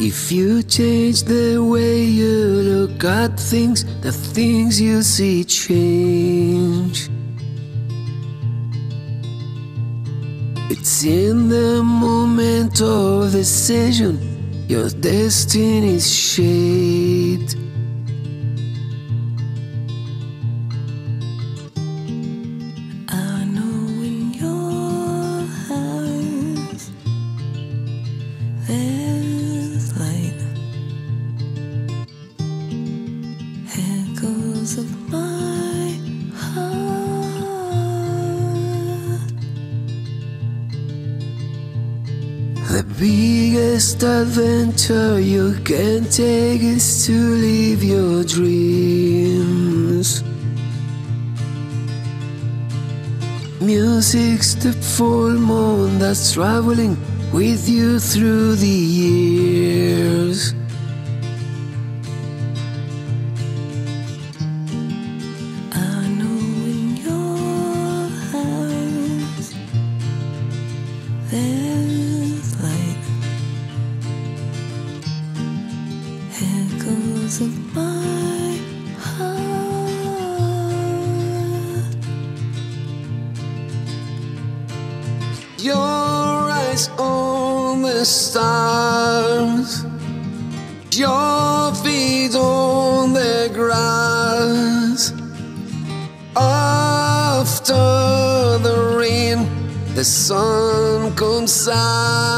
If you change the way you look at things, the things you see change. It's in the moment of decision your destiny's shaped. The biggest adventure you can take is to live your dreams. Music's the full moon that's traveling with you through the years. I know in your eyes there's of my heart. Your eyes on the stars, your feet on the grass. After the rain, the sun comes out.